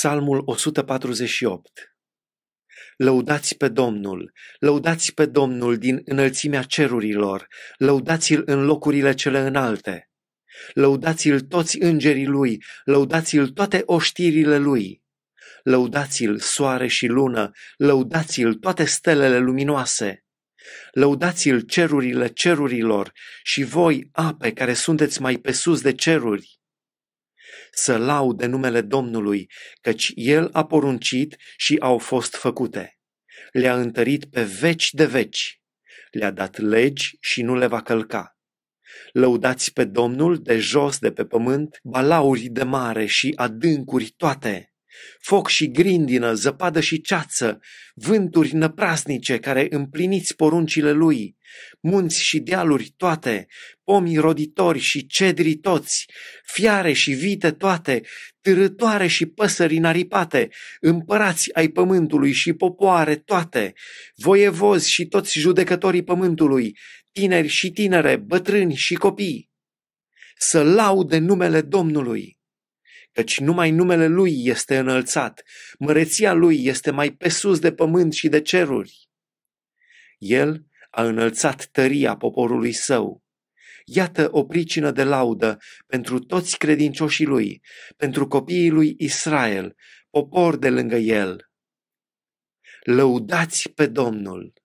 Psalmul 148 Lăudați pe Domnul, lăudați pe Domnul din înălțimea cerurilor, lăudați-l în locurile cele înalte. Lăudați-l toți îngerii lui, lăudați-l toate oștirile lui. Lăudați-l soare și lună, lăudați-l toate stelele luminoase. Lăudați-l cerurile cerurilor și voi, ape care sunteți mai pe sus de ceruri să laude numele Domnului, căci El a poruncit și au fost făcute. Le-a întărit pe veci de veci, le-a dat legi și nu le va călca. Lăudați pe Domnul de jos de pe pământ, balauri de mare și adâncuri toate foc și grindină, zăpadă și ceață, vânturi năprasnice care împliniți poruncile lui, munți și dealuri toate, pomi roditori și cedri toți, fiare și vite toate, târătoare și păsări naripate, împărați ai pământului și popoare toate, voievozi și toți judecătorii pământului, tineri și tinere, bătrâni și copii. Să laude numele Domnului! Căci numai numele Lui este înălțat, măreția Lui este mai pe sus de pământ și de ceruri. El a înălțat tăria poporului său. Iată o pricină de laudă pentru toți credincioșii lui, pentru copiii lui Israel, popor de lângă el. Lăudați pe Domnul!